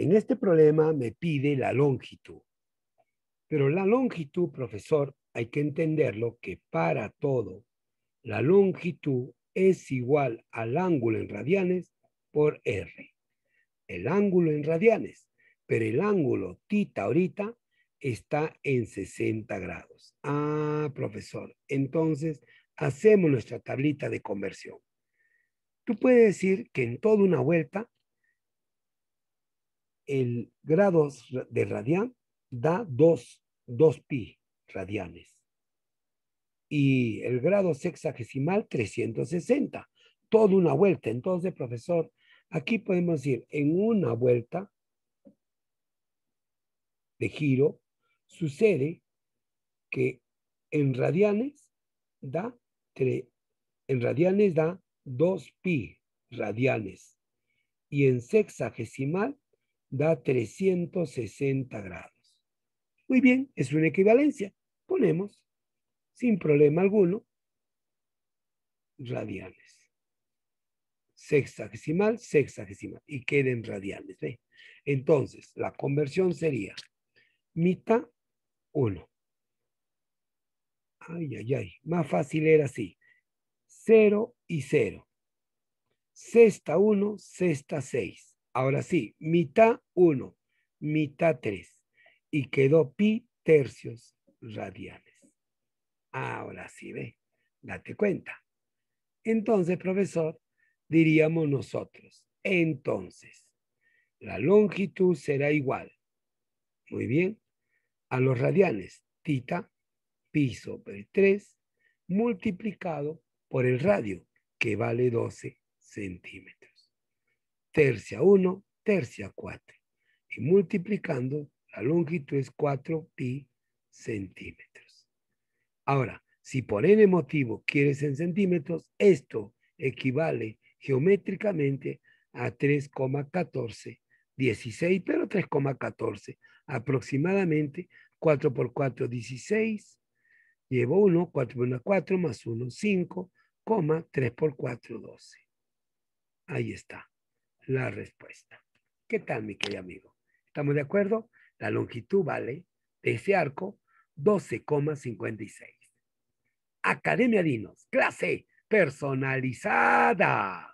En este problema me pide la longitud. Pero la longitud, profesor, hay que entenderlo que para todo, la longitud es igual al ángulo en radianes por R. El ángulo en radianes, pero el ángulo tita ahorita está en 60 grados. Ah, profesor, entonces hacemos nuestra tablita de conversión. Tú puedes decir que en toda una vuelta el grado de radian da 2, 2 pi radianes. Y el grado sexagesimal, 360. Toda una vuelta. Entonces, profesor, aquí podemos decir, en una vuelta de giro, sucede que en radianes da, en radianes da 2 pi radianes y en sexagesimal da 360 grados. Muy bien, es una equivalencia. Ponemos, sin problema alguno, radianes. Sexagesimal, sexagesimal. Y queden radianes. ¿ve? Entonces, la conversión sería mitad 1. Ay, ay, ay. Más fácil era así. 0 y 0. Sexta 1, sexta 6. Ahora sí, mitad 1, mitad 3 y quedó pi tercios radianes. Ahora sí, ve, date cuenta. Entonces, profesor, diríamos nosotros, entonces, la longitud será igual, muy bien, a los radianes, tita, pi sobre 3, multiplicado por el radio, que vale 12 centímetros. Tercia 1, tercia 4. Y multiplicando la longitud es 4 pi centímetros. Ahora, si por n motivo quieres en centímetros, esto equivale geométricamente a 3,14, 16, pero 3,14, aproximadamente 4 por 4, 16, llevo 1, 4 por 1, 4, más 1, 5, 3 por 4, 12. Ahí está la respuesta. ¿Qué tal, mi querido amigo? ¿Estamos de acuerdo? La longitud vale de ese arco 12,56. Academia Dinos, clase personalizada.